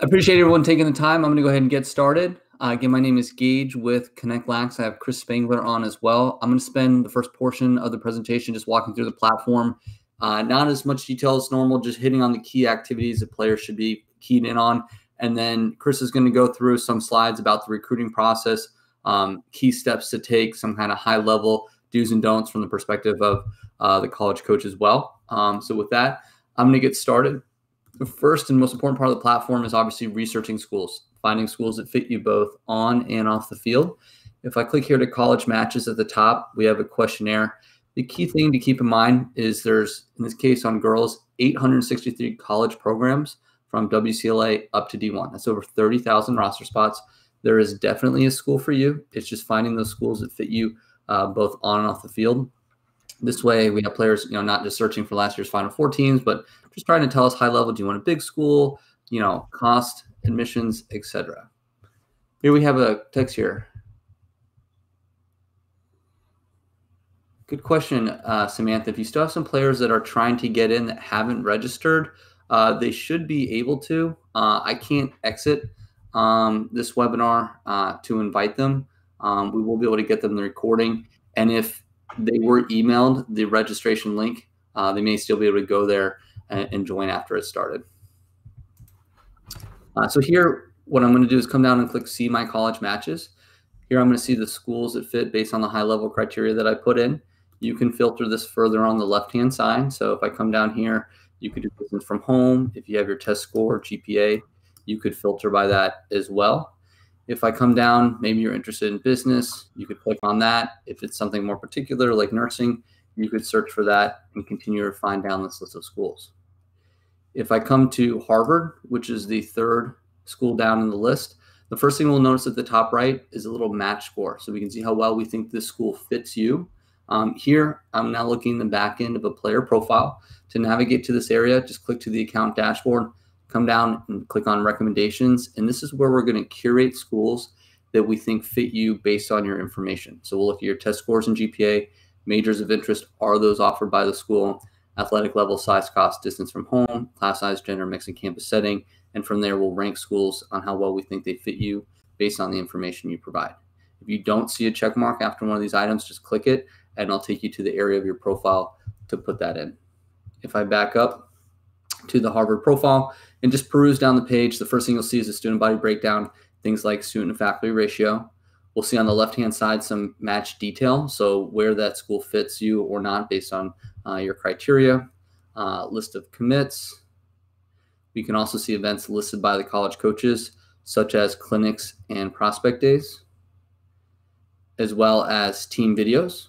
Appreciate everyone taking the time. I'm going to go ahead and get started. Uh, again, my name is Gage with Connect Lax. I have Chris Spangler on as well. I'm going to spend the first portion of the presentation just walking through the platform. Uh, not as much detail as normal, just hitting on the key activities that players should be keyed in on. And then Chris is going to go through some slides about the recruiting process, um, key steps to take, some kind of high level do's and don'ts from the perspective of uh, the college coach as well. Um, so, with that, I'm going to get started the first and most important part of the platform is obviously researching schools, finding schools that fit you both on and off the field. If I click here to college matches at the top, we have a questionnaire. The key thing to keep in mind is there's, in this case on girls, 863 college programs from WCLA up to D1. That's over 30,000 roster spots. There is definitely a school for you. It's just finding those schools that fit you uh, both on and off the field. This way, we have players, you know, not just searching for last year's Final Four teams, but just trying to tell us high level. Do you want a big school? You know, cost, admissions, etc. Here we have a text here. Good question, uh, Samantha. If you still have some players that are trying to get in that haven't registered, uh, they should be able to. Uh, I can't exit um, this webinar uh, to invite them. Um, we will be able to get them the recording. And if they were emailed the registration link, uh, they may still be able to go there and, and join after it started. Uh, so here, what I'm going to do is come down and click See My College Matches. Here, I'm going to see the schools that fit based on the high level criteria that I put in. You can filter this further on the left-hand side. So if I come down here, you could do business from home. If you have your test score, or GPA, you could filter by that as well. If I come down, maybe you're interested in business, you could click on that. If it's something more particular like nursing, you could search for that and continue to find down this list of schools. If I come to Harvard, which is the third school down in the list, the first thing we'll notice at the top right is a little match score. So we can see how well we think this school fits you. Um, here, I'm now looking in the back end of a player profile. To navigate to this area, just click to the account dashboard, come down and click on recommendations. And this is where we're going to curate schools that we think fit you based on your information. So we'll look at your test scores and GPA, majors of interest, are those offered by the school? Athletic level, size, cost, distance from home, class size, gender mix, and campus setting. And from there, we'll rank schools on how well we think they fit you based on the information you provide. If you don't see a check mark after one of these items, just click it and I'll take you to the area of your profile to put that in. If I back up to the Harvard profile and just peruse down the page, the first thing you'll see is a student body breakdown, things like student and faculty ratio. We'll see on the left-hand side some match detail, so where that school fits you or not based on uh, your criteria, uh, list of commits. We can also see events listed by the college coaches, such as clinics and prospect days, as well as team videos.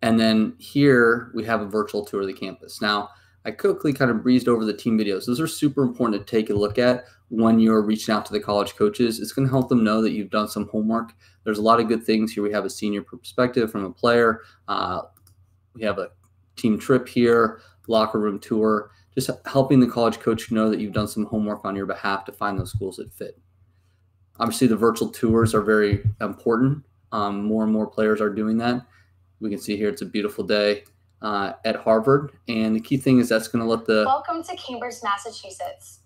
And then here we have a virtual tour of the campus. Now, I quickly kind of breezed over the team videos. Those are super important to take a look at when you're reaching out to the college coaches. It's going to help them know that you've done some homework. There's a lot of good things here. We have a senior perspective from a player, uh, we have a team trip here, locker room tour, just helping the college coach know that you've done some homework on your behalf to find those schools that fit. Obviously, the virtual tours are very important. Um, more and more players are doing that. We can see here it's a beautiful day uh, at Harvard, and the key thing is that's going to let the welcome to Cambridge, Massachusetts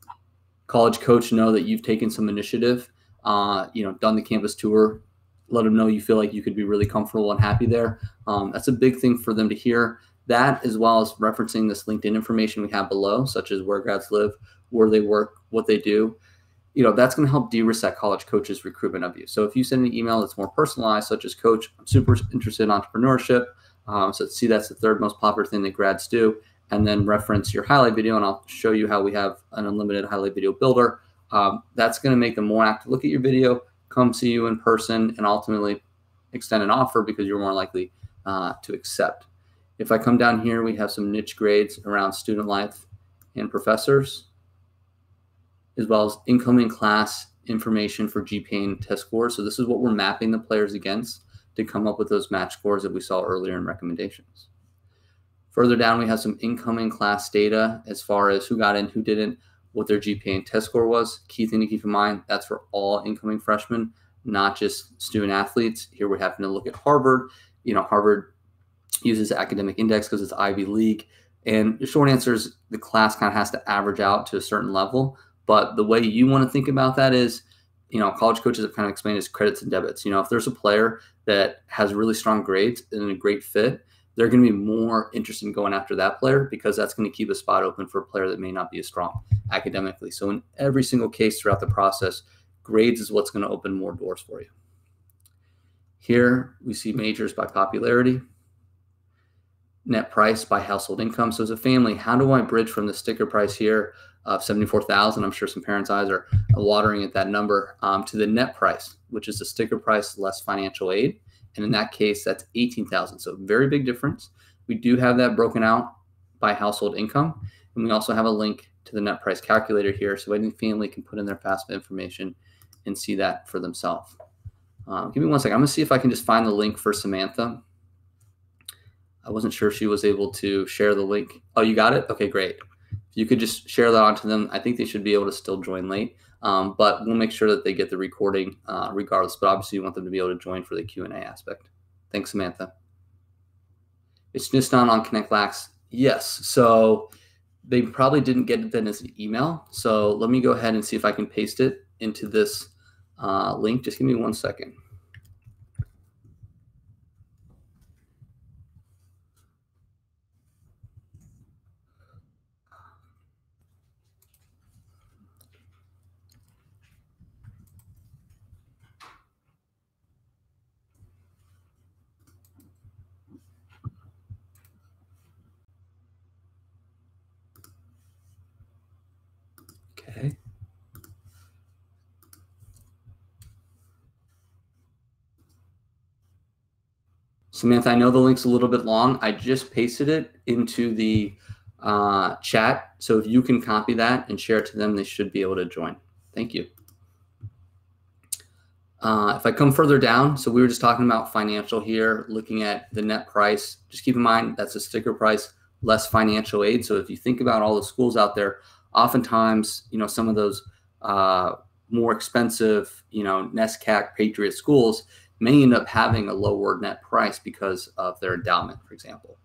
college coach know that you've taken some initiative. Uh, you know, done the campus tour, let them know you feel like you could be really comfortable and happy there. Um, that's a big thing for them to hear. That, as well as referencing this LinkedIn information we have below, such as where grads live, where they work, what they do. You know, that's going to help de-risk that college coach's recruitment of you. So if you send an email that's more personalized, such as Coach, I'm super interested in entrepreneurship. Um, so see, that's the third most popular thing that grads do. And then reference your highlight video, and I'll show you how we have an unlimited highlight video builder. Um, that's going to make them more apt to look at your video, come see you in person and ultimately extend an offer because you're more likely uh, to accept. If I come down here, we have some niche grades around student life and professors, as well as incoming class information for GPA and test scores. So this is what we're mapping the players against to come up with those match scores that we saw earlier in recommendations. Further down, we have some incoming class data as far as who got in, who didn't, what their GPA and test score was. Key thing to keep in mind that's for all incoming freshmen, not just student athletes. Here we're having to look at Harvard. You know, Harvard uses academic index because it's Ivy League. And the short answer is the class kind of has to average out to a certain level. But the way you want to think about that is, you know, college coaches have kind of explained as credits and debits. You know, if there's a player that has really strong grades and a great fit, they're going to be more interested in going after that player because that's going to keep a spot open for a player that may not be as strong academically. So in every single case throughout the process, grades is what's going to open more doors for you. Here we see majors by popularity, net price by household income. So as a family, how do I bridge from the sticker price here of 74,000? I'm sure some parents' eyes are watering at that number um, to the net price, which is the sticker price less financial aid. And in that case, that's 18,000. So very big difference. We do have that broken out by household income. And we also have a link to the net price calculator here. So any family can put in their FAFSA information and see that for themselves. Um, give me one second. I'm going to see if I can just find the link for Samantha. I wasn't sure she was able to share the link. Oh, you got it? Okay, great. You could just share that onto them, I think they should be able to still join late. Um, but we'll make sure that they get the recording uh, regardless. But obviously, you want them to be able to join for the Q and A aspect. Thanks, Samantha. It's just not on Connect Lax. Yes. So they probably didn't get it then as an email. So let me go ahead and see if I can paste it into this uh, link. Just give me one second. Okay. Samantha, I know the link's a little bit long. I just pasted it into the uh, chat. So if you can copy that and share it to them, they should be able to join. Thank you. Uh, if I come further down, so we were just talking about financial here, looking at the net price. Just keep in mind that's a sticker price, less financial aid. So if you think about all the schools out there, oftentimes, you know, some of those uh, more expensive, you know, NESCAC Patriot schools may end up having a lower net price because of their endowment, for example.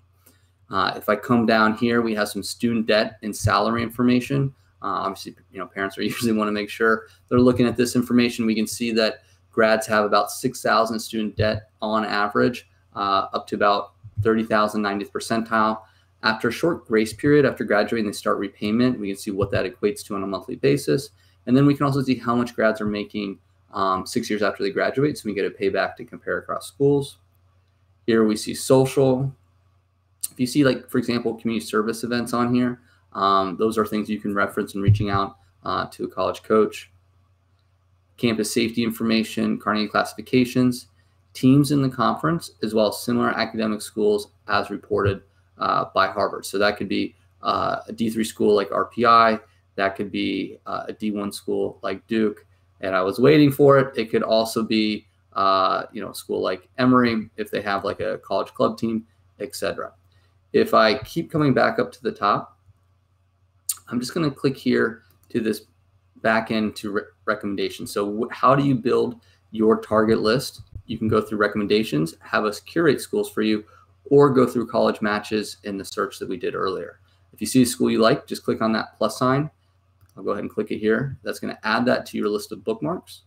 Uh, if I come down here, we have some student debt and salary information. Uh, obviously, you know, parents are usually want to make sure they're looking at this information. We can see that grads have about 6,000 student debt on average, uh, up to about 30,000 90th percentile. After a short grace period after graduating, they start repayment. We can see what that equates to on a monthly basis. And then we can also see how much grads are making um, six years after they graduate. So we get a payback to compare across schools. Here we see social. If you see, like, for example, community service events on here, um, those are things you can reference in reaching out uh, to a college coach. Campus safety information, Carnegie classifications, teams in the conference, as well as similar academic schools as reported uh, by Harvard. So that could be uh, a D3 school like RPI, that could be uh, a D1 school like Duke, and I was waiting for it. It could also be, uh, you know, school like Emory if they have like a college club team, etc. If I keep coming back up to the top, I'm just going to click here to this back end to re recommendations. So how do you build your target list? You can go through recommendations, have us curate schools for you, or go through college matches in the search that we did earlier. If you see a school you like, just click on that plus sign. I'll go ahead and click it here. That's going to add that to your list of bookmarks.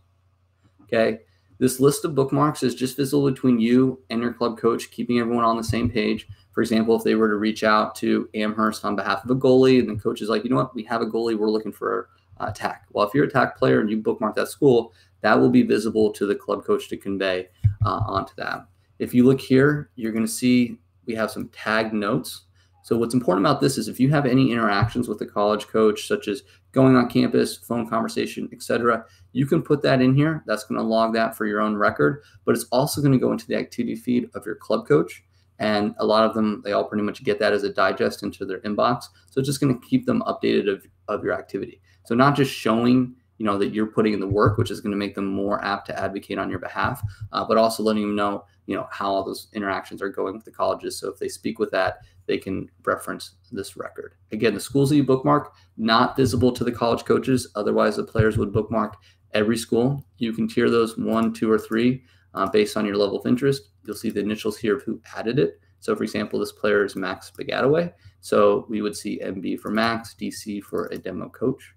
Okay. This list of bookmarks is just visible between you and your club coach, keeping everyone on the same page. For example, if they were to reach out to Amherst on behalf of a goalie, and the coach is like, you know what, we have a goalie, we're looking for attack. Well, if you're a TAC player and you bookmark that school, that will be visible to the club coach to convey uh, onto that. If you look here, you're going to see we have some tagged notes. So what's important about this is if you have any interactions with the college coach, such as going on campus, phone conversation, etc., you can put that in here. That's going to log that for your own record, but it's also going to go into the activity feed of your club coach. And a lot of them, they all pretty much get that as a digest into their inbox. So it's just going to keep them updated of, of your activity. So not just showing you know that you're putting in the work, which is going to make them more apt to advocate on your behalf, uh, but also letting them know you know how all those interactions are going with the colleges. So if they speak with that, they can reference this record. Again, the schools that you bookmark not visible to the college coaches. Otherwise, the players would bookmark every school. You can tier those one, two, or three uh, based on your level of interest. You'll see the initials here of who added it. So for example, this player is Max Bagataway. So we would see MB for Max, DC for a demo coach.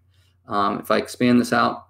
Um, if I expand this out,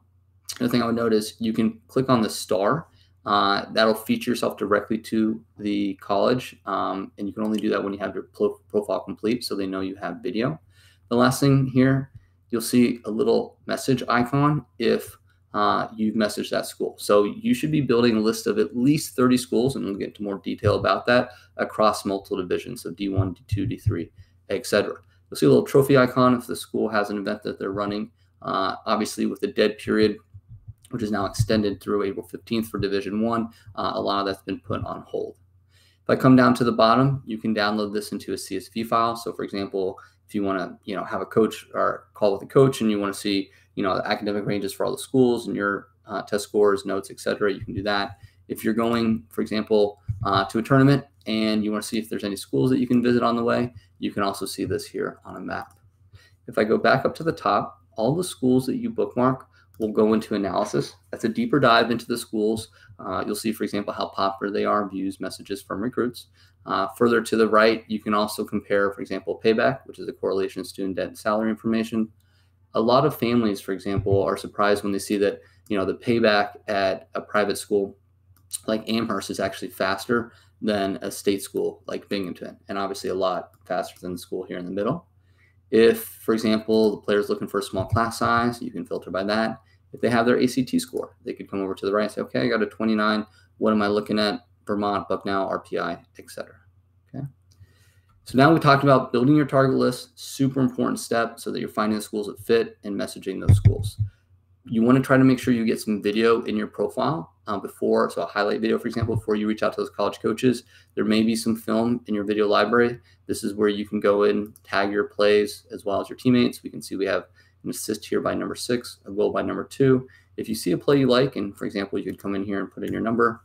the thing I would notice, you can click on the star. Uh, that'll feature yourself directly to the college. Um, and you can only do that when you have your pro profile complete so they know you have video. The last thing here, you'll see a little message icon if uh, you've messaged that school. So you should be building a list of at least 30 schools, and we'll get into more detail about that across multiple divisions, so D1, D2, D3, etc. You'll see a little trophy icon if the school has an event that they're running. Uh, obviously, with the dead period, which is now extended through April 15th for Division One, uh, a lot of that's been put on hold. If I come down to the bottom, you can download this into a CSV file. So, for example, if you want to, you know, have a coach or call with a coach, and you want to see, you know, the academic ranges for all the schools and your uh, test scores, notes, etc., you can do that. If you're going, for example, uh, to a tournament and you want to see if there's any schools that you can visit on the way, you can also see this here on a map. If I go back up to the top, all the schools that you bookmark will go into analysis. That's a deeper dive into the schools. Uh, you'll see, for example, how popular they are, views, messages from recruits. Uh, further to the right, you can also compare, for example, payback, which is a correlation of student debt and salary information. A lot of families, for example, are surprised when they see that you know the payback at a private school like Amherst is actually faster than a state school like Binghamton, and obviously a lot faster than the school here in the middle. If, for example, the player is looking for a small class size, you can filter by that. If they have their ACT score, they could come over to the right and say, okay, I got a 29. What am I looking at? Vermont, Bucknell, RPI, etc. Okay. So now we talked about building your target list, super important step so that you're finding the schools that fit and messaging those schools you want to try to make sure you get some video in your profile um, before, so a highlight video, for example, before you reach out to those college coaches. There may be some film in your video library. This is where you can go in, tag your plays as well as your teammates. We can see we have an assist here by number six, a goal by number two. If you see a play you like, and for example, you could come in here and put in your number,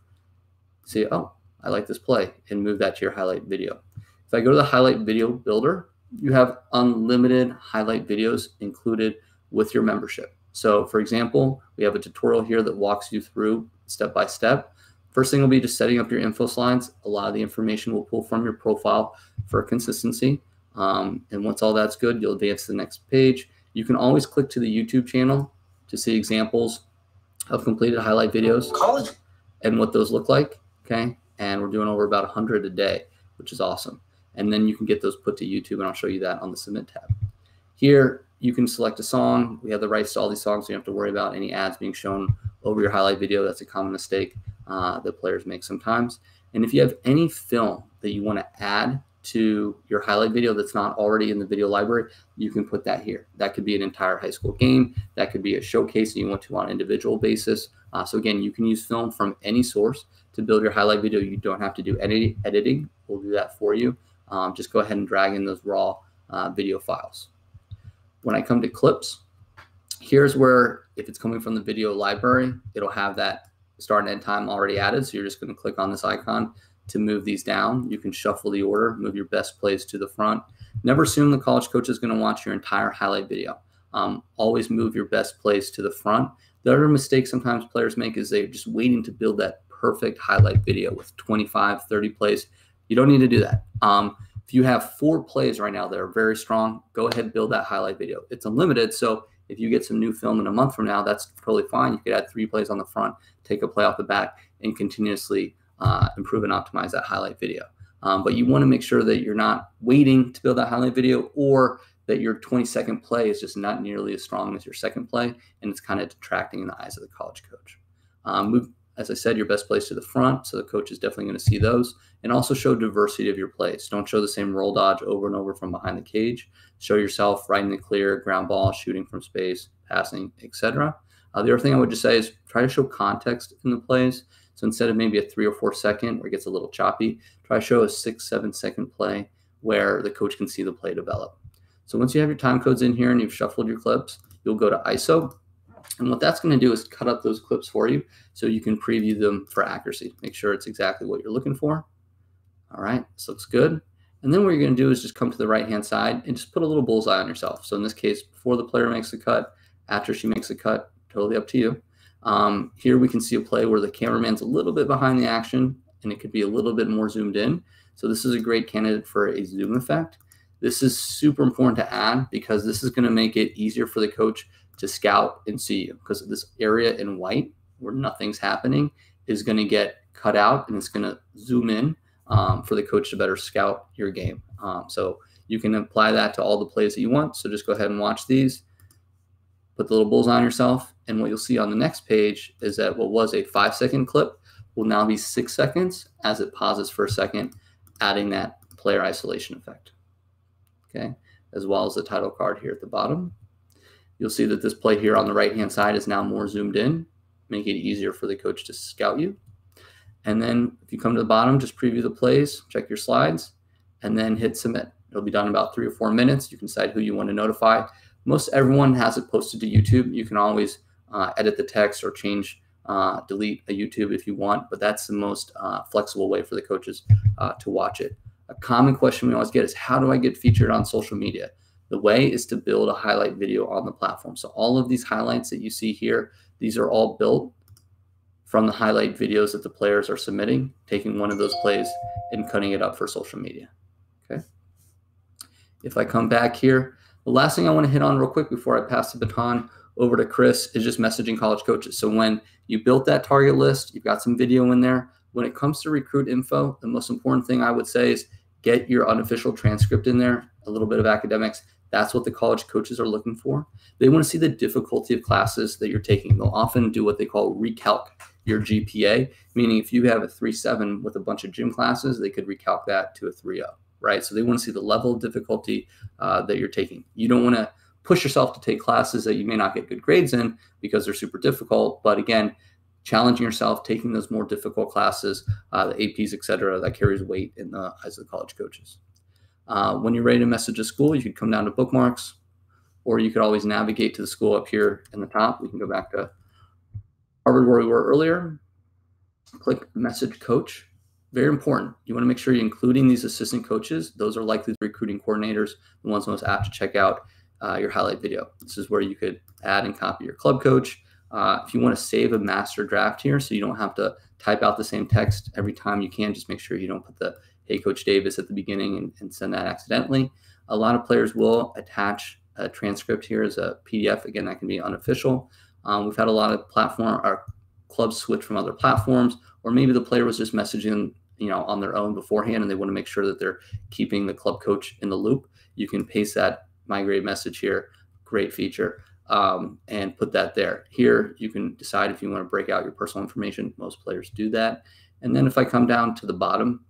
say, oh, I like this play, and move that to your highlight video. If I go to the highlight video builder, you have unlimited highlight videos included with your membership. So for example, we have a tutorial here that walks you through step by step. First thing will be just setting up your info slides. A lot of the information will pull from your profile for consistency. Um, and once all that's good, you'll advance to the next page. You can always click to the YouTube channel to see examples of completed highlight videos College. and what those look like. Okay. And we're doing over about 100 a day, which is awesome. And then you can get those put to YouTube, and I'll show you that on the submit tab. Here, you can select a song. We have the rights to all these songs, so you don't have to worry about any ads being shown over your highlight video. That's a common mistake uh, that players make sometimes. And if you have any film that you want to add to your highlight video that's not already in the video library, you can put that here. That could be an entire high school game. That could be a showcase that you want to on an individual basis. Uh, so again, you can use film from any source to build your highlight video. You don't have to do edit editing. We'll do that for you. Um, just go ahead and drag in those raw uh, video files when I come to clips, here's where if it's coming from the video library, it'll have that start and end time already added. So you're just going to click on this icon to move these down. You can shuffle the order, move your best plays to the front. Never assume the college coach is going to watch your entire highlight video. Um, always move your best plays to the front. The other mistake sometimes players make is they're just waiting to build that perfect highlight video with 25, 30 plays. You don't need to do that. Um, if you have four plays right now that are very strong, go ahead build that highlight video. It's unlimited, so if you get some new film in a month from now, that's totally fine. You could add three plays on the front, take a play off the back, and continuously uh, improve and optimize that highlight video. Um, but you want to make sure that you're not waiting to build that highlight video or that your 20 second play is just not nearly as strong as your second play and it's kind of detracting in the eyes of the college coach. Um, move as I said, your best plays to the front. So the coach is definitely going to see those. And also show diversity of your plays. Don't show the same roll dodge over and over from behind the cage. Show yourself right in the clear, ground ball, shooting from space, passing, etc. Uh, the other thing I would just say is try to show context in the plays. So instead of maybe a three or four second where it gets a little choppy, try to show a six, seven second play where the coach can see the play develop. So once you have your time codes in here and you've shuffled your clips, you'll go to ISO and what that's going to do is cut up those clips for you so you can preview them for accuracy. Make sure it's exactly what you're looking for. All right, this looks good. And then what you're going to do is just come to the right-hand side and just put a little bullseye on yourself. So in this case, before the player makes the cut, after she makes the cut, totally up to you. Um, here we can see a play where the cameraman's a little bit behind the action and it could be a little bit more zoomed in. So this is a great candidate for a zoom effect. This is super important to add because this is going to make it easier for the coach to scout and see you because this area in white where nothing's happening is going to get cut out and it's going to zoom in um, for the coach to better scout your game. Um, so you can apply that to all the plays that you want. So just go ahead and watch these, put the little bullseye on yourself. And what you'll see on the next page is that what was a five second clip will now be six seconds as it pauses for a second adding that player isolation effect. Okay, as well as the title card here at the bottom. You'll see that this play here on the right-hand side is now more zoomed in, making it easier for the coach to scout you. And then if you come to the bottom, just preview the plays, check your slides, and then hit submit. It'll be done in about three or four minutes. You can decide who you want to notify. Most everyone has it posted to YouTube. You can always uh, edit the text or change, uh, delete a YouTube if you want, but that's the most uh, flexible way for the coaches uh, to watch it. A common question we always get is how do I get featured on social media? The way is to build a highlight video on the platform. So all of these highlights that you see here, these are all built from the highlight videos that the players are submitting, taking one of those plays and cutting it up for social media. Okay. If I come back here, the last thing I want to hit on real quick before I pass the baton over to Chris is just messaging college coaches. So when you built that target list, you've got some video in there. When it comes to recruit info, the most important thing I would say is get your unofficial transcript in there, a little bit of academics. That's what the college coaches are looking for. They want to see the difficulty of classes that you're taking. They'll often do what they call recalc your GPA, meaning if you have a 3.7 with a bunch of gym classes, they could recalc that to a 3.0, right? So they want to see the level of difficulty uh, that you're taking. You don't want to push yourself to take classes that you may not get good grades in because they're super difficult. But again, challenging yourself, taking those more difficult classes, uh, the APs, et cetera, that carries weight in the eyes of the college coaches. Uh, when you're ready to message a school, you could come down to bookmarks, or you could always navigate to the school up here in the top. We can go back to Harvard where we were earlier. Click message coach. Very important. You want to make sure you're including these assistant coaches. Those are likely the recruiting coordinators, the ones most apt to check out uh, your highlight video. This is where you could add and copy your club coach, uh, if you want to save a master draft here so you don't have to type out the same text every time you can, just make sure you don't put the hey, Coach Davis at the beginning and, and send that accidentally. A lot of players will attach a transcript here as a PDF. Again, that can be unofficial. Um, we've had a lot of platform our clubs switch from other platforms, or maybe the player was just messaging you know on their own beforehand and they want to make sure that they're keeping the club coach in the loop. You can paste that migrate message here. Great feature um, and put that there. Here, you can decide if you want to break out your personal information. Most players do that. And then if I come down to the bottom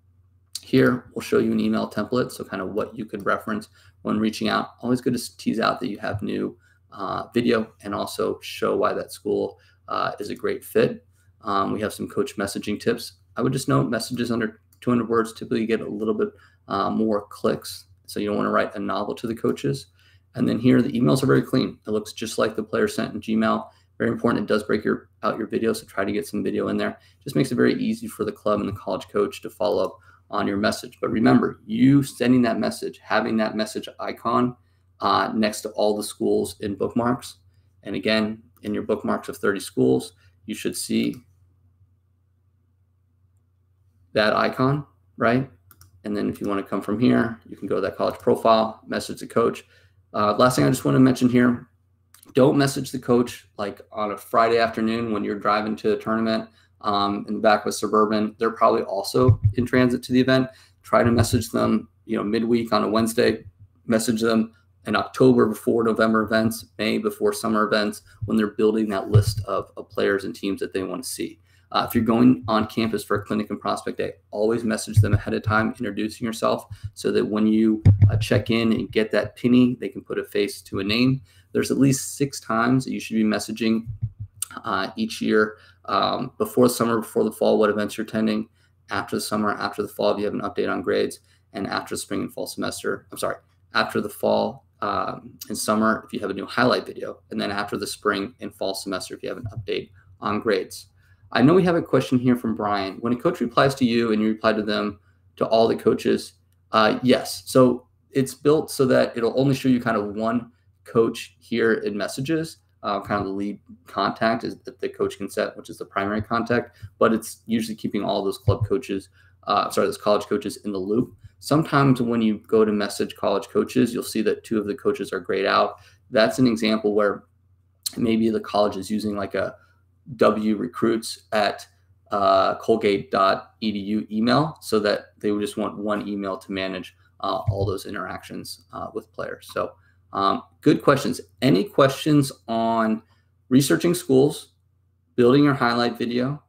here, we'll show you an email template. So kind of what you could reference when reaching out. Always good to tease out that you have new uh, video and also show why that school uh, is a great fit. Um, we have some coach messaging tips. I would just note messages under 200 words typically get a little bit uh, more clicks. So you don't want to write a novel to the coaches. And then here, the emails are very clean. It looks just like the player sent in Gmail. Very important. It does break your out your video, so try to get some video in there. Just makes it very easy for the club and the college coach to follow up on your message. But remember, you sending that message, having that message icon uh, next to all the schools in bookmarks. And again, in your bookmarks of 30 schools, you should see that icon, right? And then if you want to come from here, you can go to that college profile, message the coach. Uh, last thing I just want to mention here don't message the coach like on a Friday afternoon when you're driving to a tournament um, in the back a suburban. They're probably also in transit to the event. Try to message them, you know, midweek on a Wednesday. Message them in October before November events, May before summer events, when they're building that list of, of players and teams that they want to see. Uh, if you're going on campus for a clinic and prospect day, always message them ahead of time, introducing yourself so that when you uh, check in and get that penny, they can put a face to a name. There's at least six times that you should be messaging uh, each year um, before the summer, before the fall, what events you're attending, after the summer, after the fall, if you have an update on grades, and after the spring and fall semester. I'm sorry, after the fall um, and summer, if you have a new highlight video, and then after the spring and fall semester, if you have an update on grades. I know we have a question here from Brian. When a coach replies to you and you reply to them, to all the coaches, uh, yes. So it's built so that it'll only show you kind of one coach here in messages. Uh, kind of the lead contact is that the coach can set, which is the primary contact, but it's usually keeping all those club coaches uh, sorry, those college coaches in the loop. Sometimes when you go to message college coaches, you'll see that two of the coaches are grayed out. That's an example where maybe the college is using like a W recruits at uh, colgate.edu email so that they would just want one email to manage uh, all those interactions uh, with players. So, um, good questions. Any questions on researching schools, building your highlight video,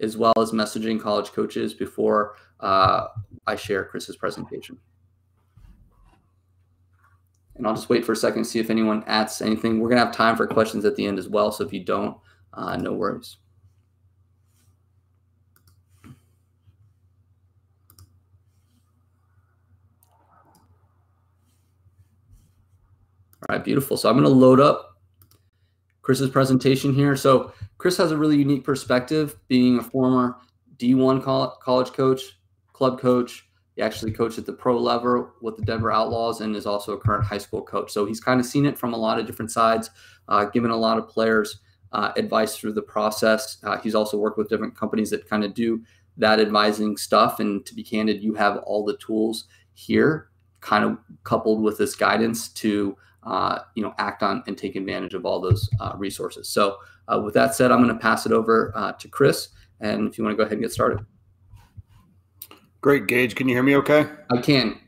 as well as messaging college coaches before uh, I share Chris's presentation? And I'll just wait for a second to see if anyone adds anything. We're going to have time for questions at the end as well. So if you don't, uh, no worries. All right, beautiful. So I'm going to load up Chris's presentation here. So Chris has a really unique perspective, being a former D1 college coach, club coach. He actually coached at the pro level with the Denver Outlaws and is also a current high school coach. So he's kind of seen it from a lot of different sides, uh, given a lot of players uh, advice through the process. Uh, he's also worked with different companies that kind of do that advising stuff. And to be candid, you have all the tools here, kind of coupled with this guidance to uh, you know act on and take advantage of all those uh, resources. So uh, with that said, I'm going to pass it over uh, to Chris, and if you want to go ahead and get started. Great, Gage. Can you hear me? Okay. I can.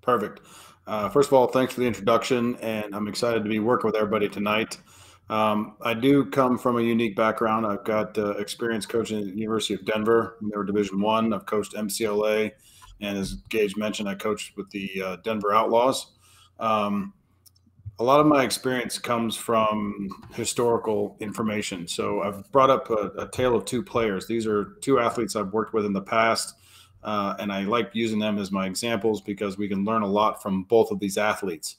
Perfect. Uh, first of all, thanks for the introduction, and I'm excited to be working with everybody tonight. Um, I do come from a unique background. I've got uh, experience coaching at the University of Denver. They were Division One. I've coached MCLA, and as Gage mentioned, I coached with the uh, Denver Outlaws. Um, a lot of my experience comes from historical information. So I've brought up a, a, tale of two players. These are two athletes I've worked with in the past, uh, and I like using them as my examples because we can learn a lot from both of these athletes.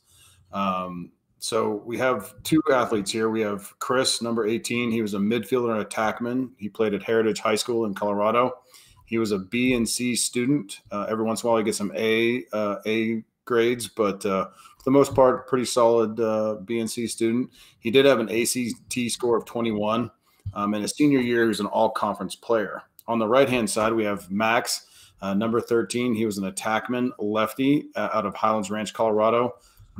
Um, so we have two athletes here. We have Chris, number 18. He was a midfielder and attackman. He played at Heritage High School in Colorado. He was a B and C student. Uh, every once in a while, he gets some A uh, A grades, but uh, for the most part, pretty solid uh, B and C student. He did have an ACT score of 21. Um, and his senior year, he was an all conference player. On the right hand side, we have Max, uh, number 13. He was an attackman lefty uh, out of Highlands Ranch, Colorado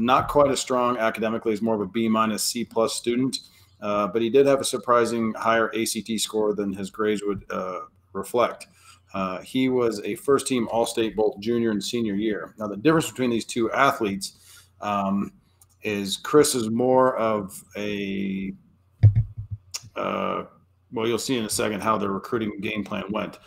not quite as strong academically. He's more of a B minus C plus student, uh, but he did have a surprising higher ACT score than his grades would uh, reflect. Uh, he was a first team All State both junior and senior year. Now, the difference between these two athletes um, is Chris is more of a, uh, well, you'll see in a second how the recruiting game plan went.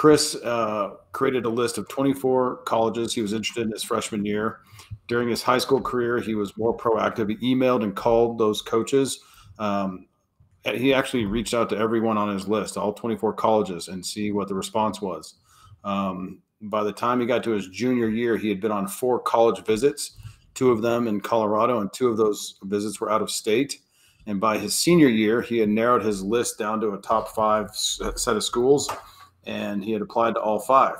Chris uh, created a list of 24 colleges he was interested in his freshman year. During his high school career, he was more proactive. He emailed and called those coaches. Um, he actually reached out to everyone on his list, all 24 colleges, and see what the response was. Um, by the time he got to his junior year, he had been on four college visits, two of them in Colorado, and two of those visits were out of state. And by his senior year, he had narrowed his list down to a top five set of schools, and he had applied to all five.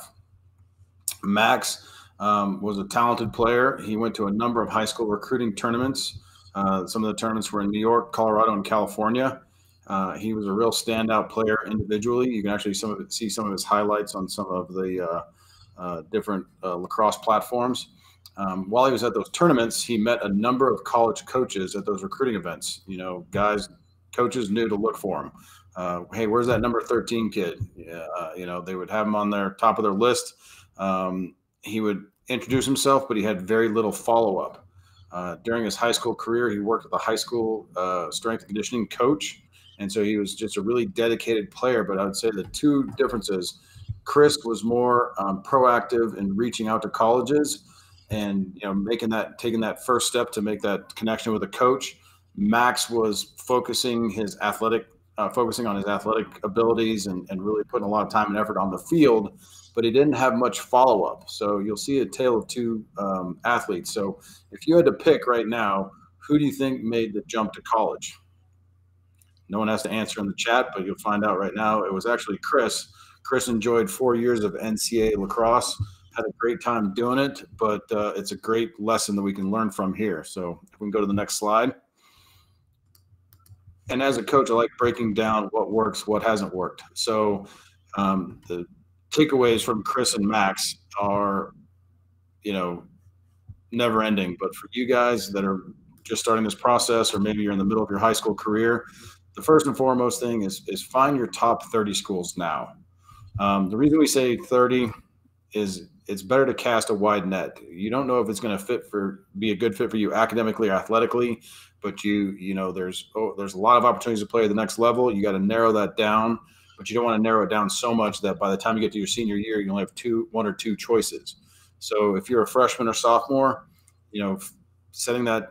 Max um, was a talented player. He went to a number of high school recruiting tournaments. Uh, some of the tournaments were in New York, Colorado, and California. Uh, he was a real standout player individually. You can actually some it, see some of his highlights on some of the uh, uh different uh, lacrosse platforms. Um, while he was at those tournaments, he met a number of college coaches at those recruiting events. You know, guys, coaches knew to look for him. Uh, hey, where's that number 13 kid? Yeah, you know, they would have him on their top of their list. Um, he would introduce himself, but he had very little follow up. Uh, during his high school career, he worked with a high school uh, strength and conditioning coach. And so he was just a really dedicated player. But I would say the two differences Chris was more um, proactive in reaching out to colleges and you know making that taking that first step to make that connection with a coach max was focusing his athletic uh, focusing on his athletic abilities and, and really putting a lot of time and effort on the field but he didn't have much follow up. So you'll see a tale of two um, athletes. So if you had to pick right now, who do you think made the jump to college? No one has to answer in the chat, but you'll find out right now. It was actually Chris. Chris enjoyed four years of NCAA lacrosse, had a great time doing it, but uh, it's a great lesson that we can learn from here. So if we can go to the next slide. And as a coach, I like breaking down what works, what hasn't worked. So um, the takeaways from Chris and Max are, you know, never ending. But for you guys that are just starting this process, or maybe you're in the middle of your high school career, the first and foremost thing is is find your top 30 schools now. Um, the reason we say 30 is it's better to cast a wide net. You don't know if it's going to fit for be a good fit for you academically or athletically, but you you know there's oh, there's a lot of opportunities to play at the next level. You got to narrow that down, but you don't want to narrow it down so much that by the time you get to your senior year, you only have two one or two choices. So if you're a freshman or sophomore, you know setting that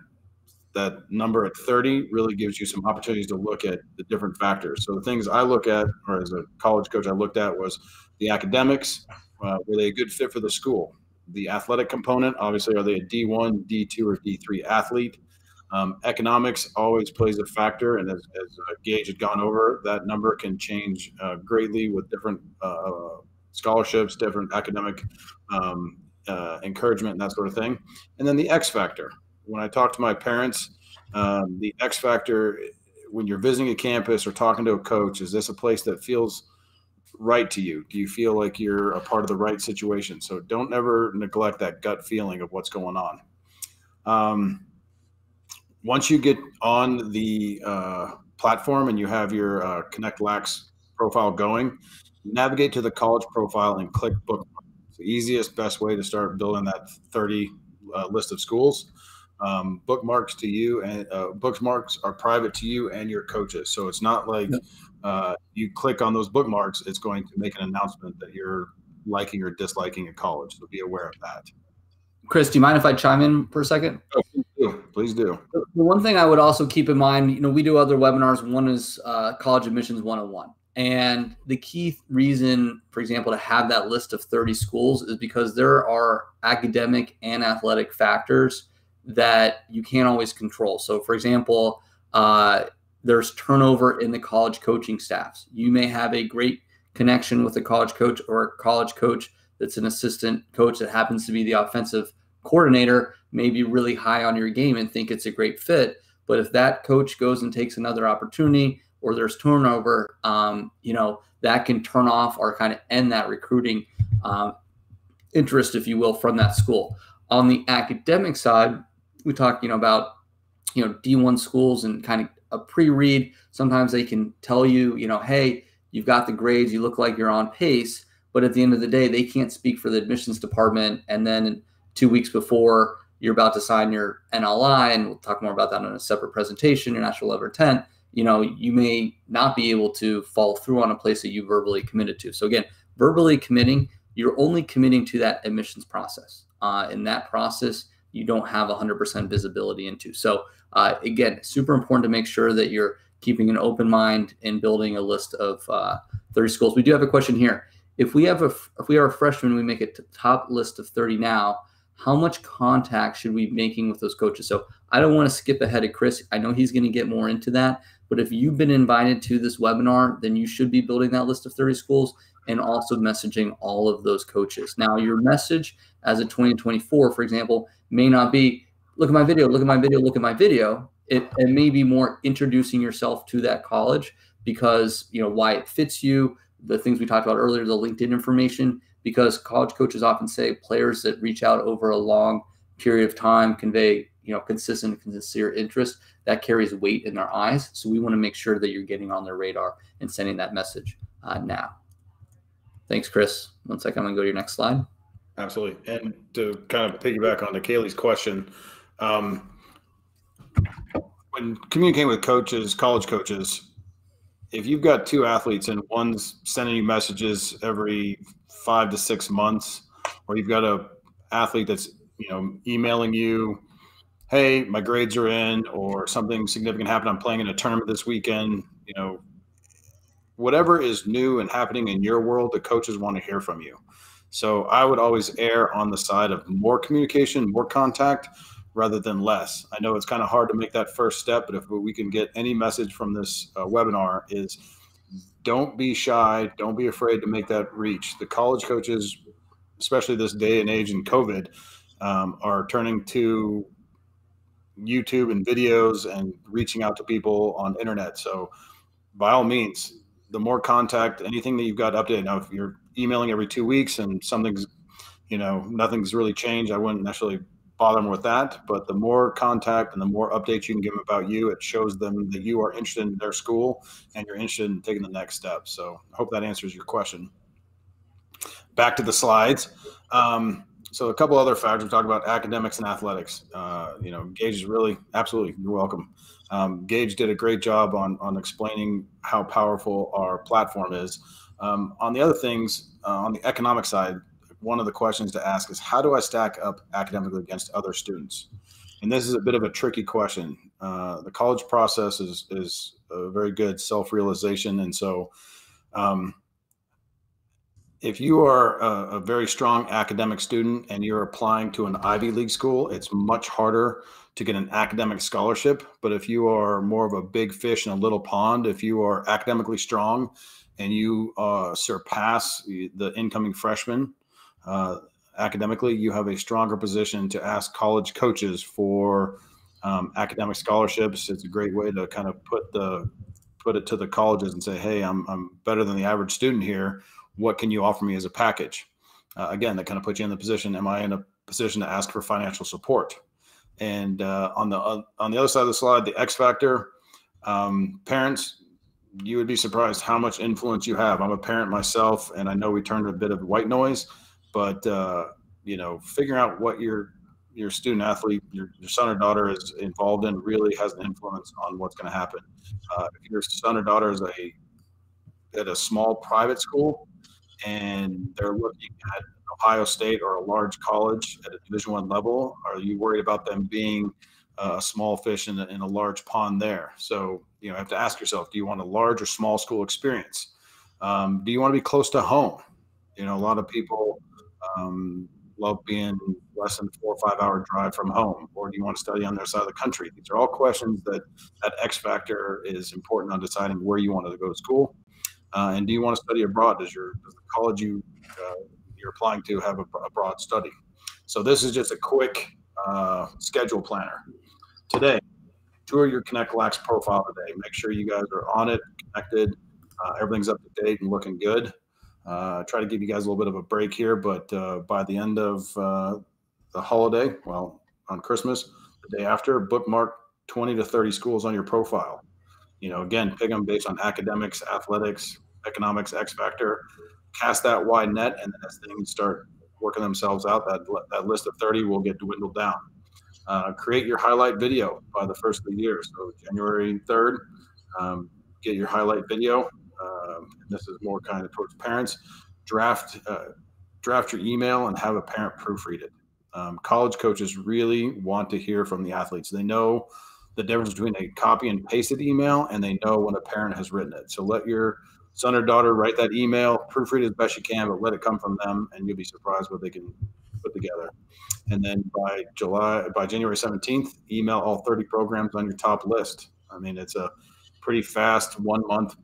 that number at 30 really gives you some opportunities to look at the different factors. So the things I look at, or as a college coach, I looked at was the academics. Uh, were they a good fit for the school? The athletic component, obviously, are they a D1, D2, or D3 athlete? Um, economics always plays a factor, and as, as uh, Gage had gone over, that number can change uh, greatly with different uh, scholarships, different academic um, uh, encouragement, and that sort of thing. And then the X factor when I talk to my parents, um, the X factor when you're visiting a campus or talking to a coach, is this a place that feels right to you? Do you feel like you're a part of the right situation? So don't ever neglect that gut feeling of what's going on. Um, once you get on the uh, platform and you have your uh, Connect Lax profile going, navigate to the college profile and click bookmark. It's the easiest, best way to start building that 30 uh, list of schools um, bookmarks to you and uh, bookmarks are private to you and your coaches. So it's not like uh, you click on those bookmarks, it's going to make an announcement that you're liking or disliking a college. So be aware of that. Chris, do you mind if I chime in for a second? Oh, please do. Please do. The one thing I would also keep in mind, you know, we do other webinars. One is uh, College Admissions 101. And the key reason, for example, to have that list of 30 schools is because there are academic and athletic factors that you can't always control. So, for example, uh, there's turnover in the college coaching staffs. You may have a great connection with a college coach or a college coach that's an assistant coach that happens to be the offensive coordinator, may be really high on your game and think it's a great fit. But if that coach goes and takes another opportunity or there's turnover, um, you know, that can turn off or kind of end that recruiting um, interest, if you will, from that school. On the academic side, we talk, you know, about you know D1 schools and kind of a pre-read. Sometimes they can tell you, you know, hey, you've got the grades, you look like you're on pace, but at the end of the day, they can't speak for the admissions department. And then two weeks before you're about to sign your NLI, and we'll talk more about that in a separate presentation, your National Letter of Intent, you know, you may not be able to fall through on a place that you verbally committed to. So again, verbally committing, you're only committing to that admissions process. Uh, in that process, you don't have 100% visibility into. So uh, again, super important to make sure that you're keeping an open mind and building a list of uh, 30 schools. We do have a question here. If we have a if we are a freshman, we make a top list of 30 now. How much contact should we be making with those coaches? So I don't want to skip ahead of Chris. I know he's going to get more into that. But if you've been invited to this webinar, then you should be building that list of 30 schools and also messaging all of those coaches. Now, your message as a 2024, for example, may not be look at my video, look at my video, look at my video. It, it may be more introducing yourself to that college because you know why it fits you, the things we talked about earlier, the LinkedIn information. Because college coaches often say players that reach out over a long period of time convey you know consistent and sincere interest that carries weight in their eyes. So we want to make sure that you're getting on their radar and sending that message uh, now. Thanks, Chris. One second, I'm gonna go to your next slide. Absolutely. And to kind of piggyback on to Kaylee's question, um, when communicating with coaches, college coaches, if you've got two athletes and one's sending you messages every five to six months, or you've got a athlete that's you know emailing you, hey, my grades are in, or something significant happened, I'm playing in a tournament this weekend, you know, whatever is new and happening in your world, the coaches want to hear from you. So I would always err on the side of more communication, more contact rather than less. I know it's kind of hard to make that first step, but if we can get any message from this uh, webinar is don't be shy, don't be afraid to make that reach. The college coaches, especially this day and age in COVID, um, are turning to YouTube and videos and reaching out to people on internet. So by all means, the more contact, anything that you've got updated. Now, if you're emailing every two weeks and something's, you know, nothing's really changed, I wouldn't necessarily bother them with that. But the more contact and the more updates you can give them about you, it shows them that you are interested in their school and you're interested in taking the next step. So I hope that answers your question. Back to the slides. Um, so a couple other factors we talked about academics and athletics. Uh, you know, Gage is really absolutely you're welcome. Um, Gage did a great job on on explaining how powerful our platform is. Um, on the other things, uh, on the economic side, one of the questions to ask is how do I stack up academically against other students? And this is a bit of a tricky question. Uh, the college process is is a very good self realization, and so. Um, if you are a, a, very strong academic student and you're applying to an Ivy League school, it's much harder to get an academic scholarship. But if you are more of a big fish in a little pond, if you are academically strong and you uh, surpass the incoming freshmen uh, academically, you have a stronger position to ask college coaches for um, academic scholarships. It's a great way to kind of put the put it to the colleges and say, "Hey, I'm I'm better than the average student here." what can you offer me as a package? Uh, again, that kind of puts you in the position. Am I in a position to ask for financial support? And uh, on the uh, on the other side of the slide, the X factor, um, parents, you would be surprised how much influence you have. I'm a parent myself, and I know we turned a bit of white noise, but uh, you know, figuring out what your your student athlete, your, your son or daughter is involved in, really has an influence on what's going to happen. Uh, if your son or daughter is a at a small private school, and they're looking at Ohio State or a large college at a Division One level? Are you worried about them being a small fish in a, in a large pond there? So you know, have to ask yourself: Do you want a large or small school experience? Um, do you want to be close to home? You know, a lot of people um, love being less than four or five hour drive from home, or do you want to study on their side of the country? These are all questions that that X factor is important on deciding where you want to go to school. Uh, and do you want to study abroad? Does your does the college you uh, you're applying to have a, a, broad study? So this is just a quick uh, schedule planner. Today, tour your Connect Lax profile today. Make sure you guys are on it, connected. Uh, everything's up to date and looking good. Uh, try to give you guys a little bit of a break here, but uh, by the end of the holiday, well, on Christmas, the day after, bookmark 20 to 30 schools on your profile you know, again, pick them based on academics, athletics, economics, X factor. Cast that wide net, and then as things start working themselves out, that that list of 30 will get dwindled down. Uh, create your highlight video by the first of the year. So January 3rd, um, get your highlight video. Um, this is more kind of towards parents. Draft uh, draft your email and have a parent proofread it. Um, college coaches really want to hear from the athletes. They know the difference between a copy and pasted email and they know when a parent has written it. So let your son or daughter write that email, proofread as best you can, but let it come from them and you'll be surprised what they can put together. And then by July, by January 17th, email all 30 programs on your top list. I mean, it's a pretty fast one month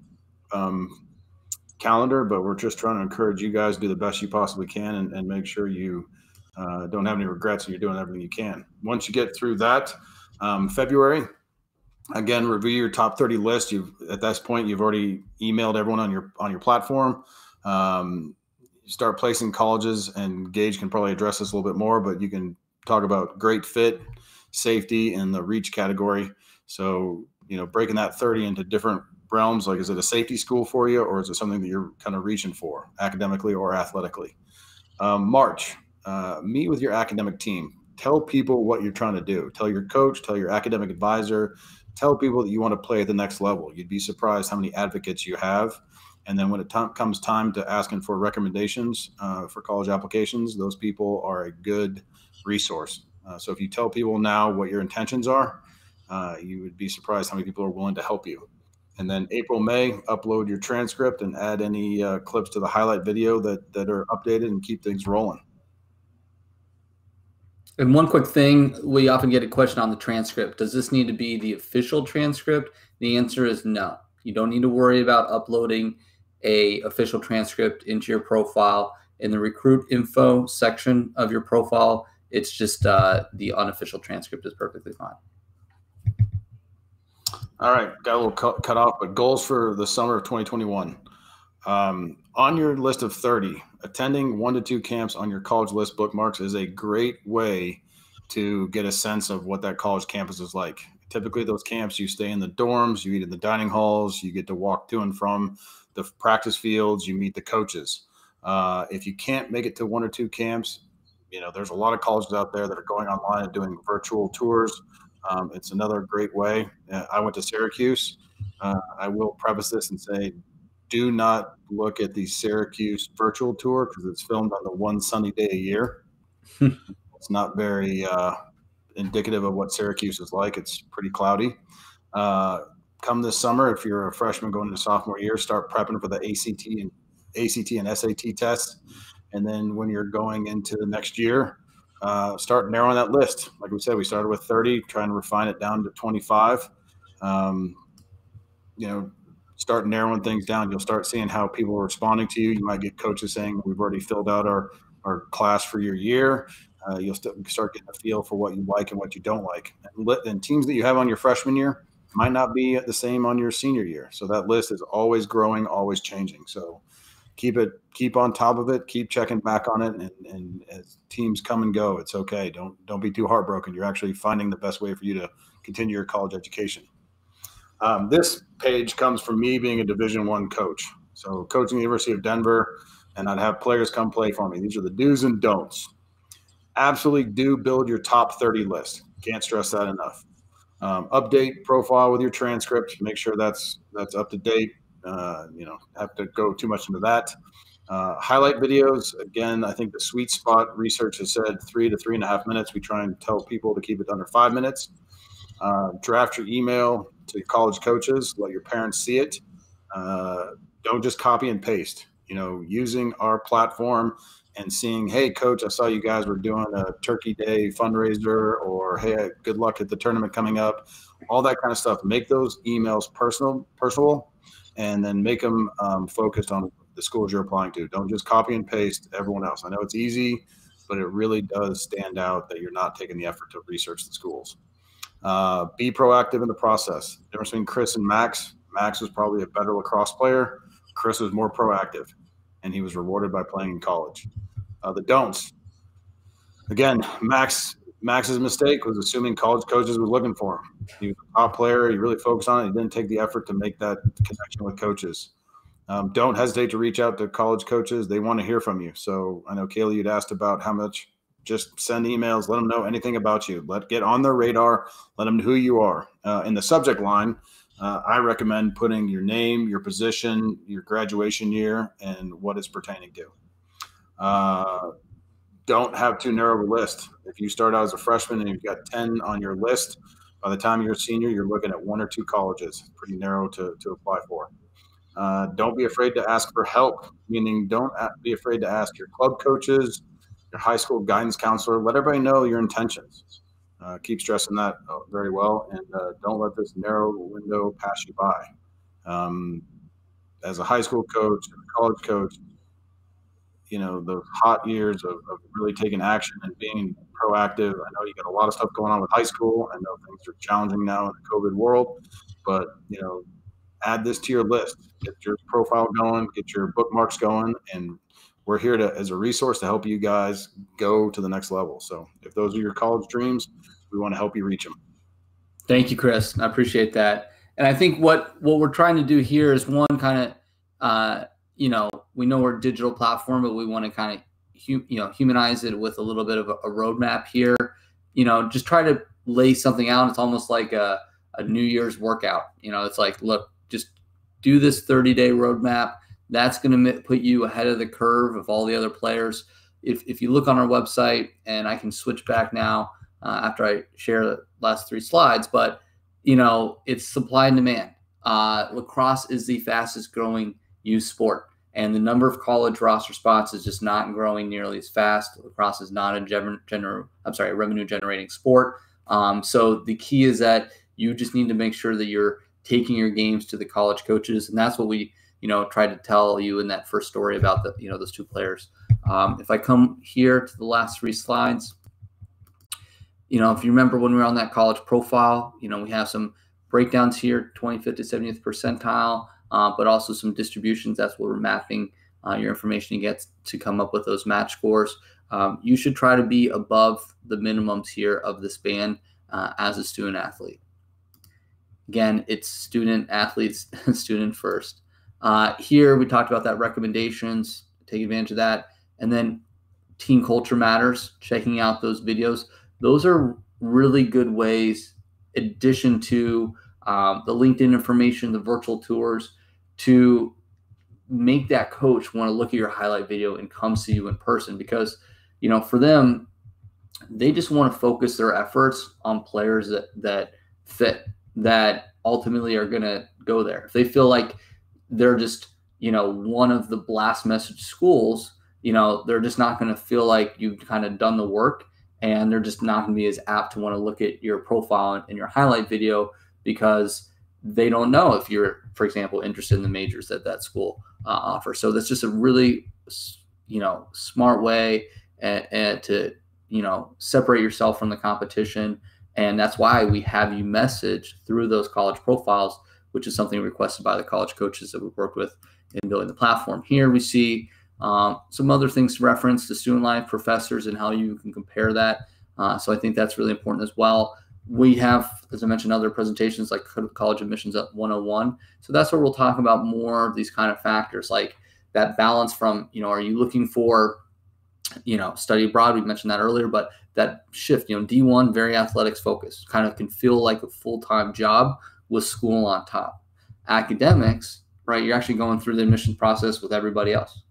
um, calendar, but we're just trying to encourage you guys to do the best you possibly can and, and make sure you uh, don't have any regrets and you're doing everything you can. Once you get through that, um, February, again, review your top 30 list. You've at this point you've already emailed everyone on your on your platform. Um, start placing colleges, and Gage can probably address this a little bit more, but you can talk about great fit, safety, and the reach category. So you know, breaking that 30 into different realms. Like, is it a safety school for you, or is it something that you're kind of reaching for academically or athletically? Um, March, uh, meet with your academic team tell people what you're trying to do. Tell your coach, tell your academic advisor, tell people that you want to play at the next level. You'd be surprised how many advocates you have. And then when it comes time to asking for recommendations uh, for college applications, those people are a good resource. Uh, so if you tell people now what your intentions are, uh, you would be surprised how many people are willing to help you. And then April, May, upload your transcript and add any uh, clips to the highlight video that, that are updated and keep things rolling. And one quick thing, we often get a question on the transcript. Does this need to be the official transcript? The answer is no. You don't need to worry about uploading a official transcript into your profile. In the recruit info section of your profile, it's just uh, the unofficial transcript is perfectly fine. All right, got a little cut, cut off, but goals for the summer of 2021. Um, on your list of 30, attending one to two camps on your college list bookmarks is a great way to get a sense of what that college campus is like. Typically, those camps, you stay in the dorms, you eat in the dining halls, you get to walk to and from the practice fields, you meet the coaches. Uh, if you can't make it to one or two camps, you know, there's a lot of colleges out there that are going online and doing virtual tours. Um, it's another great way. Uh, I went to Syracuse. Uh, I will preface this and say, do not look at the Syracuse virtual tour because it's filmed on the one sunny day a year. it's not very uh, indicative of what Syracuse is like. It's pretty cloudy. Uh, come this summer, if you're a freshman going into sophomore year, start prepping for the ACT and ACT and SAT tests, and then when you're going into the next year, uh, start narrowing that list. Like we said, we started with 30, trying to refine it down to 25. Um, you know, start narrowing things down. You'll start seeing how people are responding to you. You might get coaches saying, "We've already filled out our our class for your year." Uh, you'll st- start getting a feel for what you like and what you don't like. And, li- and teams that you have on your freshman year might not be the same on your senior year. So that list is always growing, always changing. So keep it, keep on top of it, keep checking back on it, and, and as teams come and go, it's okay. Don't don't be too heartbroken. You're actually finding the best way for you to continue your college education. Um, this page comes from me being a Division One coach. So coaching the University of Denver, and I'd have players come play for me. These are the do's and don'ts. Absolutely do build your top 30 list. Can't stress that enough. Um, update profile with your transcript. Make sure that's that's up to date. Uh, you know, have to go too much into that. Uh, highlight videos. Again, I think the sweet spot research has said three to three and a half minutes. We try and tell people to keep it under five minutes. Uh, draft your email to college coaches. Let your parents see it. Uh, don't just copy and paste. You know, using our platform and seeing, hey, coach, I saw you guys were doing a Turkey Day fundraiser, or hey, good luck at the tournament coming up. All that kind of stuff. Make those emails personal, personal, and then make them um, focused on the schools you're applying to. Don't just copy and paste everyone else. I know it's easy, but it really does stand out that you're not taking the effort to research the schools. Uh, be proactive in the process. The difference between Chris and Max. Max was probably a better lacrosse player. Chris was more proactive, and he was rewarded by playing in college. Uh, the don'ts. Again, Max Max's mistake was assuming college coaches were looking for him. He was a top player. He really focused on it. He didn't take the effort to make that connection with coaches. Um, don't hesitate to reach out to college coaches. They want to hear from you. So I know Kaylee, you'd asked about how much just send emails let them know anything about you let get on their radar let them know who you are uh, in the subject line uh, i recommend putting your name your position your graduation year and what it's pertaining to uh, don't have too narrow a list if you start out as a freshman and you've got 10 on your list by the time you're a senior you're looking at one or two colleges pretty narrow to, to apply for uh, don't be afraid to ask for help meaning don't be afraid to ask your club coaches your high school guidance counselor. Let everybody know your intentions. Uh, keep stressing that uh, very well, and uh, don't let this narrow window pass you by. Um, as a high school coach, college coach, you know the hot years of, of, really taking action and being proactive. I know you got a lot of stuff going on with high school. I know things are challenging now in the COVID world, but you know, add this to your list. Get your profile going, get your bookmarks going, and we're here to as a resource to help you guys go to the next level. So if those are your college dreams, we want to help you reach them. Thank you, Chris. I appreciate that. And I think what what we're trying to do here is one kind of uh, you know we know we're a digital platform, but we want to kind of you know humanize it with a little bit of a, a roadmap here. You know, just try to lay something out. It's almost like a, a New Year's workout. You know, it's like look, just do this 30 day roadmap that's going to put you ahead of the curve of all the other players. If, if you look on our website, and I can switch back now uh, after I share the last three slides, but you know it's supply and demand. Uh, lacrosse is the fastest growing youth sport, and the number of college roster spots is just not growing nearly as fast. Lacrosse is not a gener- gener- I'm sorry, revenue generating sport. Um, so the key is that you just need to make sure that you're taking your games to the college coaches, and that's what we you know, tried to tell you in that first story about the, you know, those two players. Um, if I come here to the last three slides, you know, if you remember when we were on that college profile, you know, we have some breakdowns here 25th to 70th percentile, uh, but also some distributions. That's what we're mapping uh, your information against to come up with those match scores. Um, you should try to be above the minimums here of this band uh, as a student athlete. Again, it's student athletes, student first. Uh, here we talked about that recommendations, take advantage of that. And then team culture matters, checking out those videos. Those are really good ways, addition to um, the LinkedIn information, the virtual tours, to make that coach want to look at your highlight video and come see you in person because you know for them they just want to focus their efforts on players that that fit that ultimately are going to go there. If they feel like they're just you know one of the blast message schools you know they're just not going to feel like you've kind of done the work and they're just not going to be as apt to want to look at your profile and your highlight video because they don't know if you're for example interested in the majors that that school uh, offer. So that's just a really, you know, smart way to, you know, separate yourself from the competition. And that's why we have you message through those college profiles, which is something requested by the college coaches that we've worked with in building the platform. Here we see um, some other things to reference the student life, professors, and how you can compare that. Uh, so I think that's really important as well we have, as I mentioned, other presentations like college admissions at 101. So that's where we'll talk about more of these kind of factors, like that balance from, you know, are you looking for, you know, study abroad? We mentioned that earlier, but that shift, you know, D1, very athletics focused, kind of can feel like a full time job with school on top. Academics, right? You're actually going through the admission process with everybody else.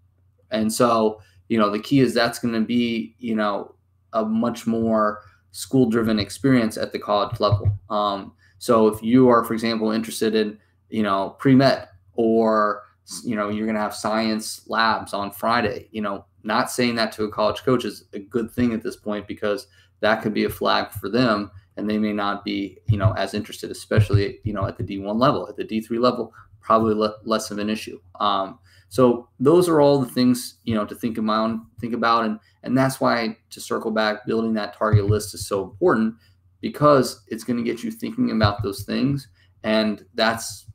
And so, you know, the key is that's going to be, you know, a much more school driven experience at the college level. Um, so if you are, for example, interested in, you know, pre med or, you know, you're going to have science labs on Friday, you know, not saying that to a college coach is a good thing at this point because that could be a flag for them and they may not be, you know, as interested, especially, you know, at the D1 level, at the D3 level, probably le- less of an issue. Um, so those are all the things you know to think about, think about, and and that's why to circle back, building that target list is so important because it's going to get you thinking about those things, and that's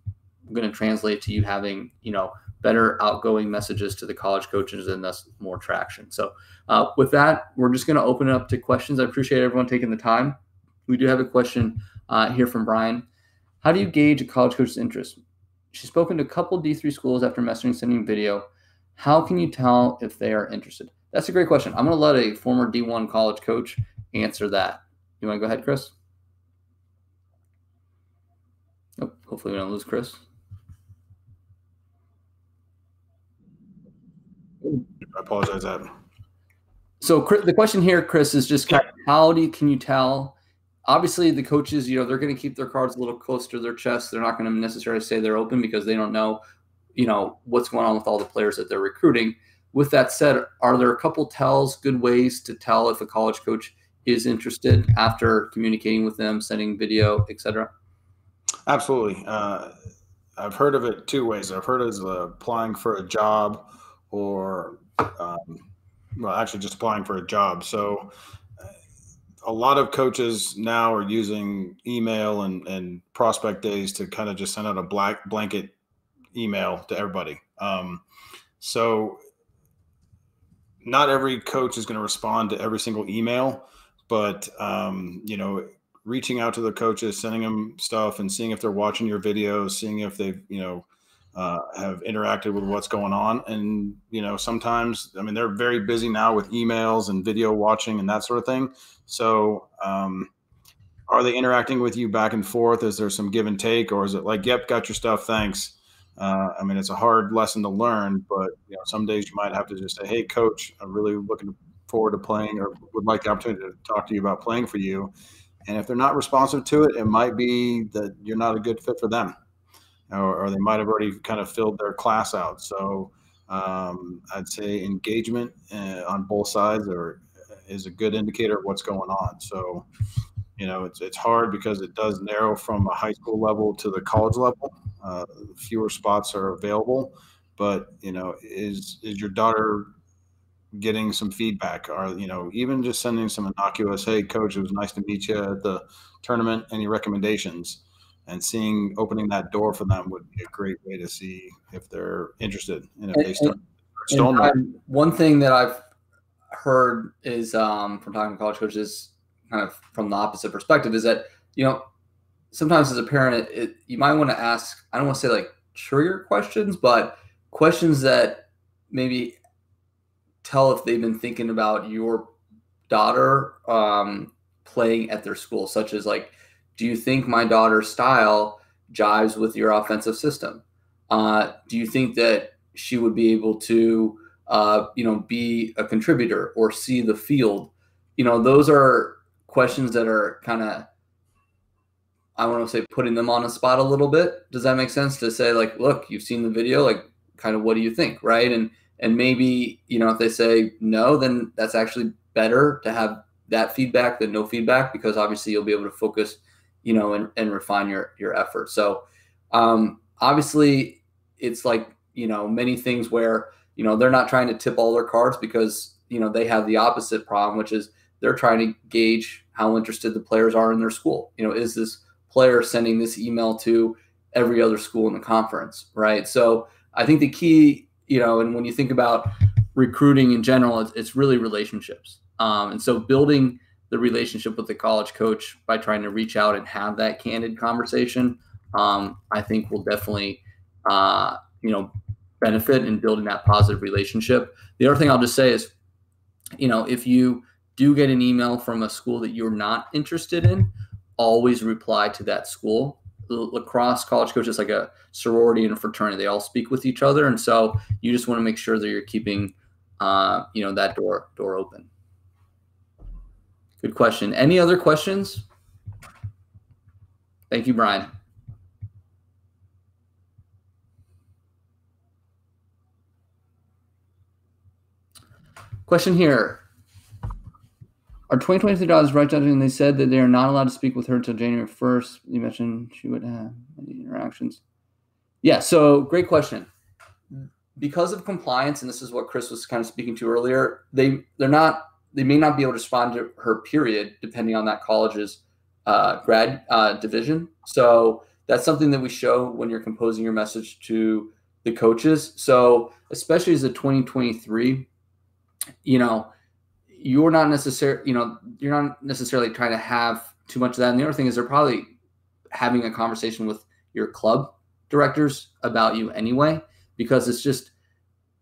going to translate to you having you know better outgoing messages to the college coaches and thus more traction. So uh, with that, we're just going to open it up to questions. I appreciate everyone taking the time. We do have a question uh, here from Brian. How do you gauge a college coach's interest? She's spoken to a couple D3 schools after messaging sending video. How can you tell if they are interested? That's a great question. I'm going to let a former D1 college coach answer that. You want to go ahead, Chris? Oh, hopefully, we don't lose Chris. I apologize, That. So the question here, Chris, is just how do you, can you tell obviously the coaches, you know, they're going to keep their cards a little close to their chest. They're not going to necessarily say they're open because they don't know, you know, what's going on with all the players that they're recruiting. With that said, are there a couple tells, good ways to tell if a college coach is interested after communicating with them, sending video, etc.? Absolutely. Uh, I've heard of it two ways. I've heard as uh, applying for a job or, um, well, actually just applying for a job. So a lot of coaches now are using email and, and prospect days to kind of just send out a black blanket email to everybody. Um, so not every coach is going to respond to every single email, but um, you know, reaching out to the coaches, sending them stuff, and seeing if they're watching your videos, seeing if they've you know uh, have interacted with what's going on. And, you know, sometimes, I mean, they're very busy now with emails and video watching and that sort of thing. So, um, are they interacting with you back and forth? Is there some give and take, or is it like, yep, got your stuff, thanks? Uh, I mean, it's a hard lesson to learn, but you know, some days you might have to just say, "Hey, coach, I'm really looking forward to playing, or would like the opportunity to talk to you about playing for you." And if they're not responsive to it, it might be that you're not a good fit for them or, or they might have already kind of filled their class out. So um, I'd say engagement uh, on both sides is a good indicator of what's going on. So, you know, it's, it's hard because it does narrow from a high school level to the college level. Uh, fewer spots are available, but you know, is is your daughter getting some feedback or you know even just sending some innocuous hey coach it was nice to meet you at the tournament any recommendations and seeing opening that door for them would be a great way to see if they're interested and if And- they start. And start one thing that I've heard is um, from talking to college coaches, kind of from the opposite perspective, is that you know sometimes as a parent, it, it, you might want to ask. I don't want to say like trigger questions, but questions that maybe tell if they've been thinking about your daughter um, playing at their school, such as like, do you think my daughter's style jives with your offensive system? Uh, do you think that she would be able to, uh, you know, be a contributor or see the field? You know, those are questions that are kind of, I want to say, putting them on a spot a little bit. Does that make sense to say like, look, you've seen the video, like, kind of what do you think, right? And and maybe you know if they say no, then that's actually better to have that feedback than no feedback because obviously you'll be able to focus, you know, and, and refine your your effort. So um, obviously it's like you know many things where you know they're not trying to tip all their cards because you know they have the opposite problem, which is they're trying to gauge how interested the players are in their school. You know, is this player sending this email to every other school in the conference, right? So I think the key, you know, and when you think about recruiting in general, it's, it's really relationships. Um, and so building the relationship with the college coach by trying to reach out and have that candid conversation, um, I think will definitely, uh, you know, benefit in building that positive relationship. The other thing I'll just say is, you know, if you do get an email from a school that you're not interested in, always reply to that school lacrosse college coach is like a sorority and a fraternity. They all speak with each other, and so you just want to make sure that you're keeping, uh, you know, that door door open. Good question. Any other questions? Thank you, Brian. Question here. Our 2023 daughters right judging, and they said that they are not allowed to speak with her until January 1st. You mentioned she would have any interactions. Yeah, so great question. Because of compliance, and this is what Chris was kind of speaking to earlier, they they're not they may not be able to respond to her period depending on that college's uh, grad uh, division. So that's something that we show when you're composing your message to the coaches. So especially as a 2023, you know you're not necessarily, you know, you're not necessarily trying to have too much of that. And the other thing is they're probably having a conversation with your club directors about you anyway, because it's just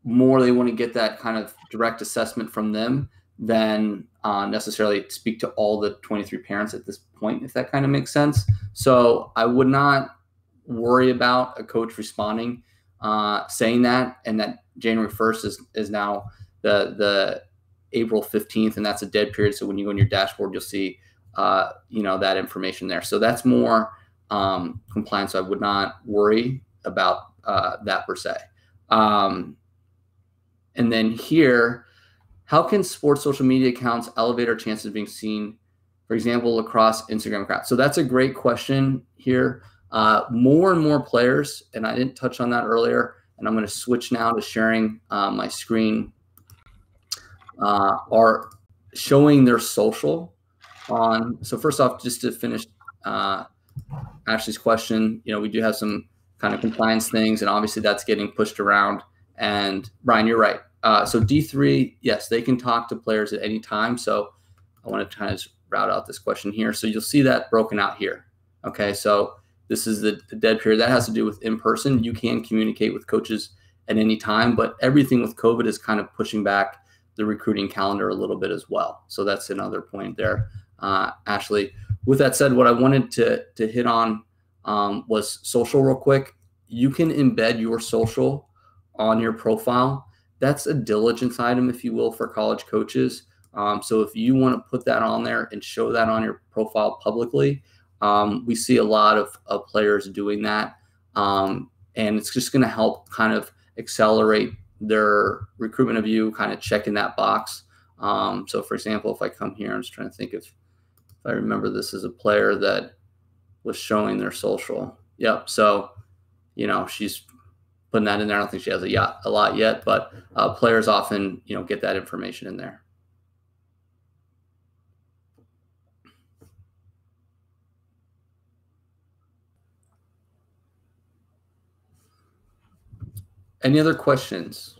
more they want to get that kind of direct assessment from them than uh, necessarily speak to all the 23 parents at this point, if that kind of makes sense. So I would not worry about a coach responding, uh, saying that, and that January 1st is is now the the April 15th, and that's a dead period. So when you go in your dashboard, you'll see, uh, you know, that information there. So that's more um, compliance. So I would not worry about uh, that per se. Um, and then here, how can sports social media accounts elevate our chances of being seen? For example, lacrosse Instagram account. So that's a great question here. Uh, more and more players, and I didn't touch on that earlier, and I'm going to switch now to sharing uh, my screen uh, are showing their social on. So first off, just to finish uh, Ashley's question, you know, we do have some kind of compliance things, and obviously that's getting pushed around. And Brian, you're right. Uh, so D3, yes, they can talk to players at any time. So I want to kind of route out this question here. So you'll see that broken out here. Okay, so this is the, the dead period that has to do with in person. You can communicate with coaches at any time, but everything with COVID is kind of pushing back the recruiting calendar a little bit as well. So that's another point there, uh, Ashley. With that said, what I wanted to to hit on um, was social real quick. You can embed your social on your profile. That's a diligence item, if you will, for college coaches. Um, so if you want to put that on there and show that on your profile publicly, um, we see a lot of, of players doing that. Um, and it's just going to help kind of accelerate their recruitment of you, kind of checking that box. Um, so, for example, if I come here, I'm just trying to think if, if I remember this as a player that was showing their social. Yep. So, you know, she's putting that in there. I don't think she has a, yacht, a lot yet, but uh, players often, you know, get that information in there. Any other questions?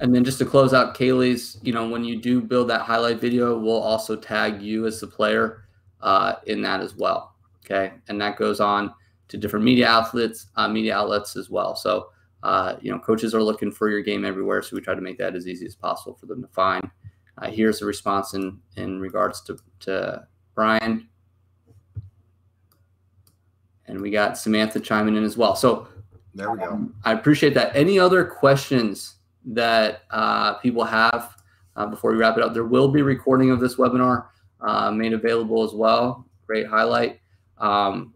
And then just to close out Kaylee's, you know, when you do build that highlight video, we'll also tag you as the player uh, in that as well. Okay, and that goes on to different media outlets, uh, media outlets as well. So, uh, you know, coaches are looking for your game everywhere, so we try to make that as easy as possible for them to find. Uh, here's the response in in regards to to Brian, and we got Samantha chiming in as well. So, there we go. I appreciate that. Any other questions that uh, people have uh, before we wrap it up? There will be recording of this webinar uh, made available as well. Great highlight. Um,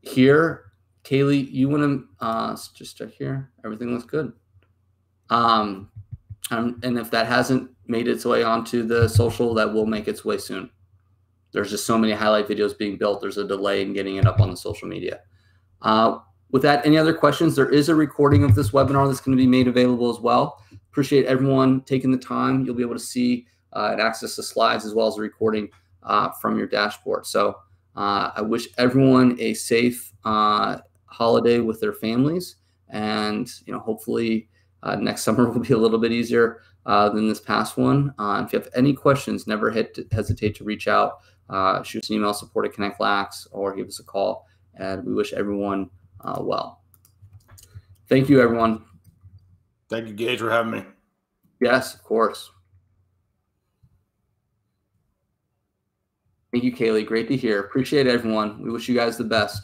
here, Kaylee, you want to uh, just check here. Everything looks good. Um, um, and if that hasn't made its way onto the social, that will make its way soon. There's just so many highlight videos being built. There's a delay in getting it up on the social media. Uh, with that, any other questions? There is a recording of this webinar that's going to be made available as well. Appreciate everyone taking the time. You'll be able to see uh, and access the slides as well as the recording uh, from your dashboard. So uh, I wish everyone a safe uh, holiday with their families, and you know, hopefully uh, next summer will be a little bit easier uh, than this past one. If you have any questions, never hit, hesitate to reach out. shoot us an email, support at Connect Lax, or give us a call. And we wish everyone Uh, well. Thank you, everyone. Thank you, Gage, for having me. Yes, of course. Thank you, Kaylee. Great to hear. Appreciate everyone. We wish you guys the best.